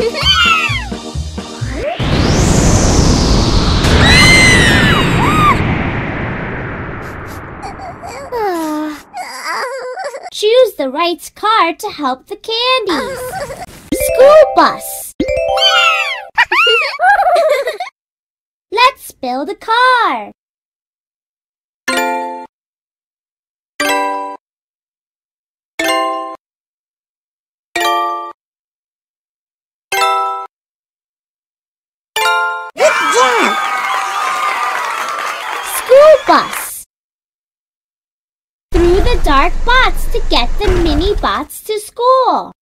Choose the right car to help the candies. School bus. Let's build a car. Bus. Through the dark bots to get the mini bots to school.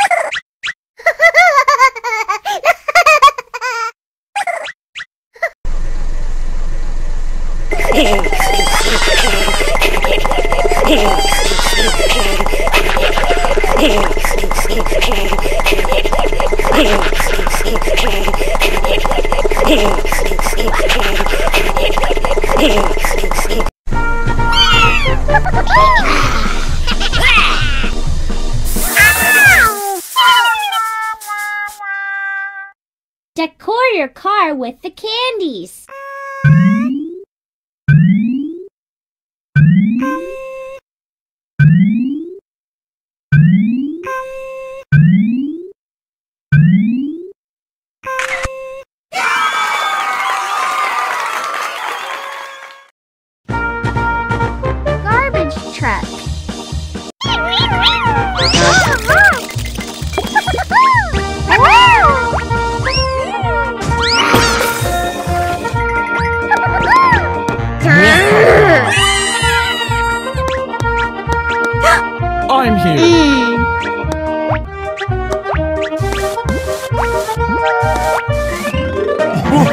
Decor your car with the candies.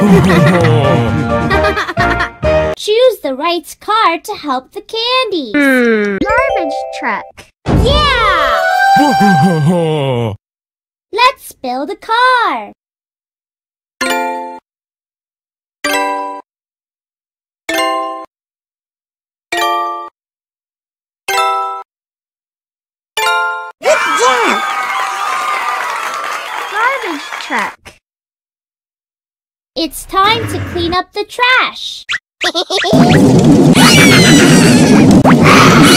Choose the right car to help the candies. Hmm. Garbage truck. Yeah! Let's build a car. Garbage truck. It's time to clean up the trash.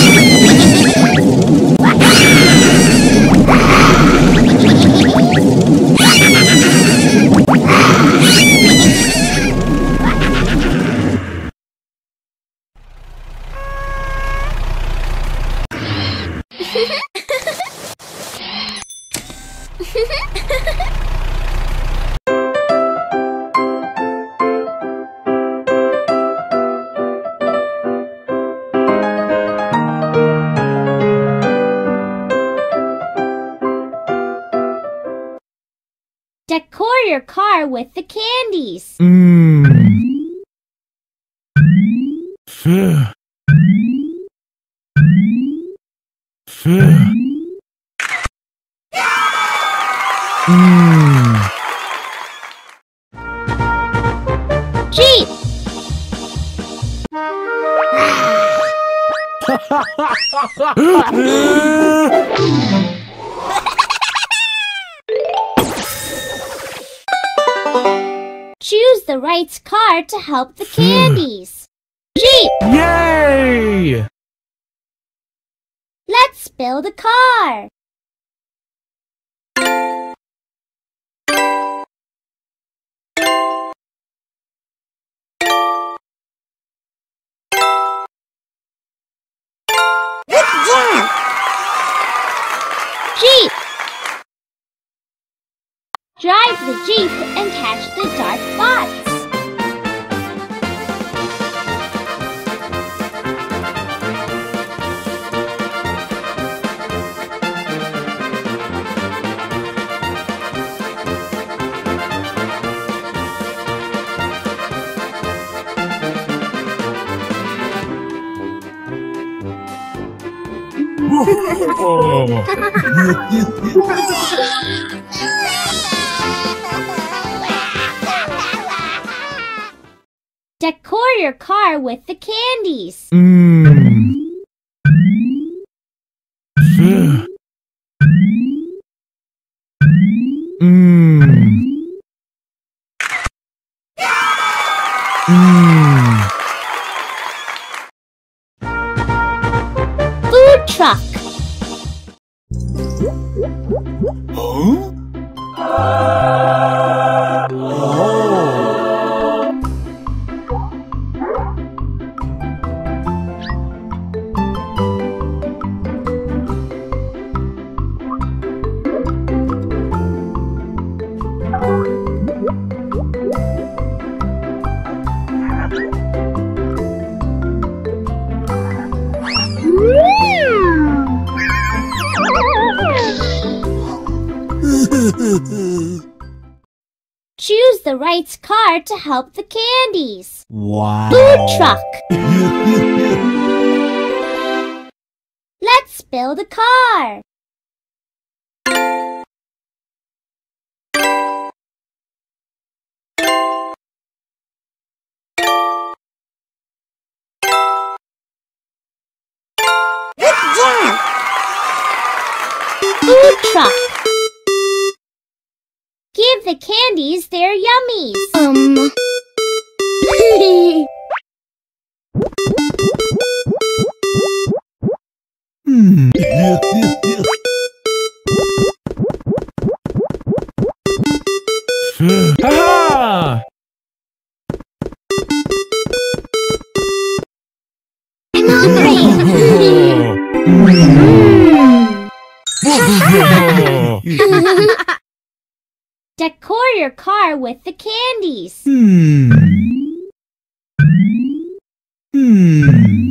Decor your car with the candies. Mmm. Fair. Fair. Mmm. Jeep. Choose the right car to help the hmm. candies. Jeep. Yay! Let's build a car. Drive the Jeep and catch the dark bots. Decor oh. your car with the candies. Mmm. Mmm. Mmm. Choose the right car to help the candies. Wow. Food truck. Let's build a car. Food truck. Give the candies their yummies. Um. Hmm. Ha I'm hungry. Decor your car with the candies. Hmm. Hmm.